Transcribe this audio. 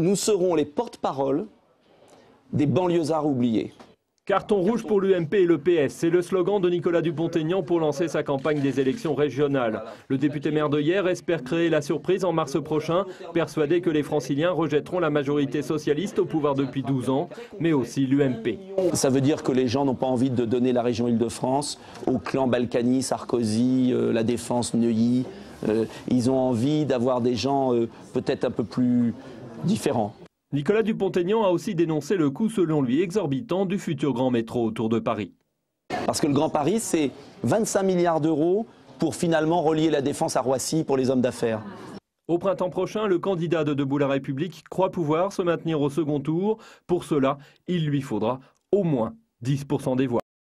Nous serons les porte-parole des banlieusards oubliés. Carton rouge pour l'UMP et le PS, c'est le slogan de Nicolas Dupont-Aignan pour lancer sa campagne des élections régionales. Le député maire de hier espère créer la surprise en mars prochain, persuadé que les franciliens rejetteront la majorité socialiste au pouvoir depuis 12 ans, mais aussi l'UMP. Ça veut dire que les gens n'ont pas envie de donner la région Île-de-France au clan Balkany, Sarkozy, euh, la Défense, Neuilly. Euh, ils ont envie d'avoir des gens euh, peut-être un peu plus différents. Nicolas Dupont-Aignan a aussi dénoncé le coût, selon lui, exorbitant du futur grand métro autour de Paris. Parce que le Grand Paris, c'est 25 milliards d'euros pour finalement relier la défense à Roissy pour les hommes d'affaires. Au printemps prochain, le candidat de Debout la République croit pouvoir se maintenir au second tour. Pour cela, il lui faudra au moins 10% des voix.